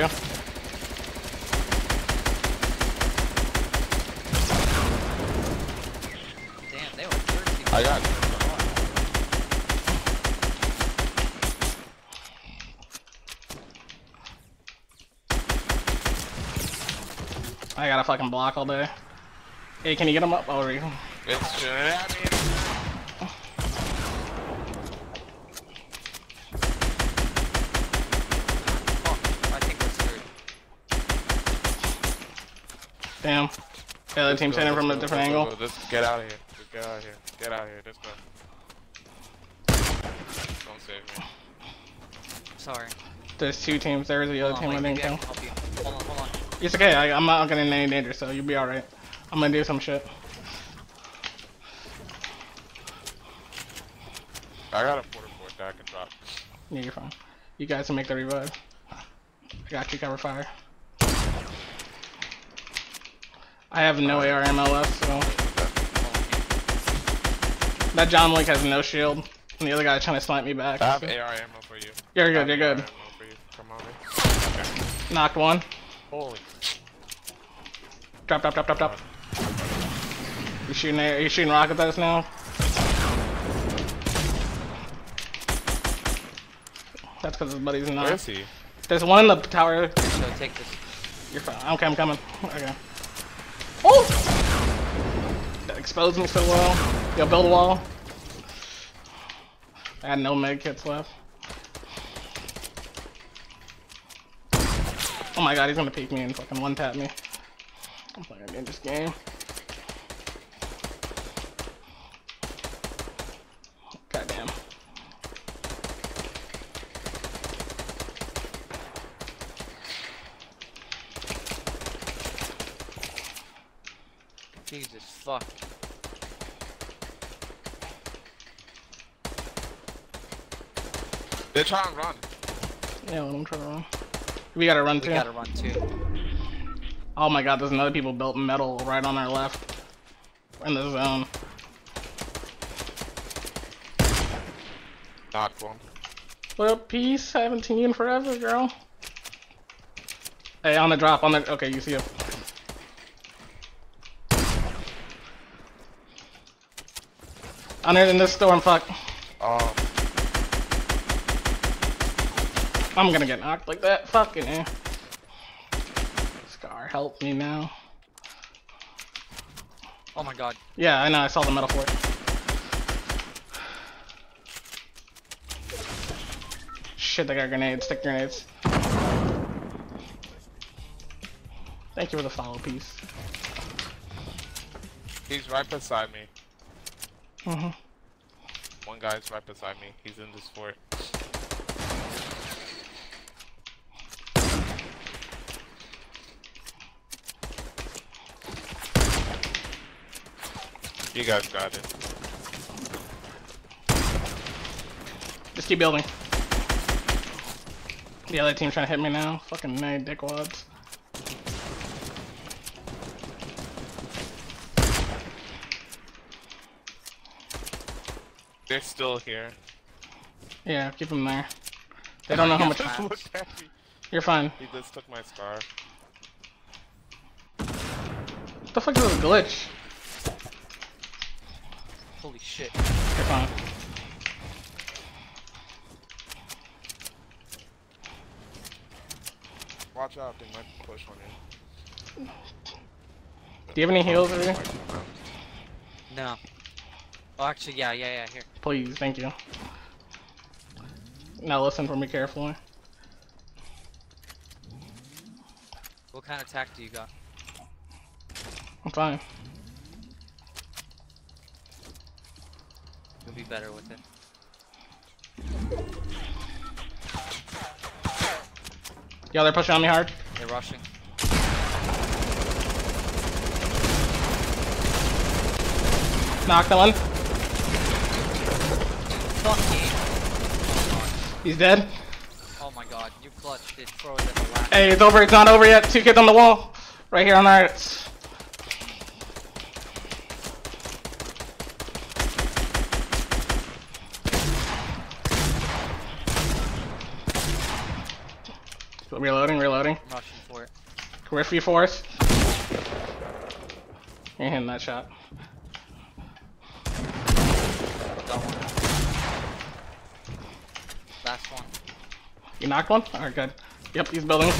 Yeah. Damn, they were 13. I got. I got a fucking block all day. Hey, can you get him up? Oh, you. It's shooting at me. Oh, I think we're screwed. Damn. Yeah, the team's Let's hitting go, from a different let's angle. go, Let's get out of here. Let's get out of here. Get out of here. Let's go. Don't save me. Sorry. There's two teams. There's the other Hold team on, I wait, didn't maybe I kill. can help you. Hold on, hold on. It's okay. I, I'm not getting in any danger, so you'll be alright. I'm gonna do some shit. I got a quarter port that I can drop. Yeah, you're fine. You guys can make the revive. I got you cover fire. I have no AR ammo left, so that John Wick has no shield, and the other guy's trying to snipe me back. I have so- AR ammo for you. You're good. You're good. ammo for you. Come on. Okay. Knocked one. Holy. Drop, drop, drop, drop, drop. You shooting? Are you shooting rockets at us now? That's because his buddy's Where not. is he? There's one in the tower. So take this. You're fine. Okay, I'm coming. Okay. Oh! Exposed me so well. Yo, build a wall. I had no med kits left. Oh my god, he's gonna peek me and fucking one tap me. I'm playing in this game. Jesus fuck. They're trying to run. Yeah, let him try to run. We gotta run We too. gotta run too. Oh my god, there's another people built metal right on our left. We're in the zone. Not one. Well, peace? I haven't seen you in forever, girl. Hey, on the drop, on the. Okay, you see him. Under in this storm, fuck. Oh, I'm gonna get knocked like that. Fucking eh. Scar, help me now. Oh my god. Yeah, I know, I saw the metal for it. Shit, they got grenades, stick grenades. Thank you for the follow piece. he's right beside me. Hmm One guy's right beside me. He's in this fort. You guys got it. Just keep building. The other team's trying to hit me now. Fucking nay, dickwads. They're still here. Yeah, keep them there. They oh don't know how much. Just look at me. You're fine. He just took my scar. What the fuck is this glitch? Holy shit. You're fine. Watch out, they might push on you. Do you have any heals or anything? No. Oh, actually, yeah, yeah, yeah. Here. Please, thank you. Now listen for me carefully. What kind of tac do you got? I'm fine. You'll be better with it. Yo, they're pushing on me hard. They're rushing. Knock that one. Fuck me. He's dead. Oh my god, you clutched it. Throw it at the last. Hey, it's over. It's not over yet. Two kids on the wall. Right here on our. Reloading, reloading. I'm rushing for it. Rift force. Hitting that shot. Got one. Last one. You knocked one? Alright, good. Yep, he's building.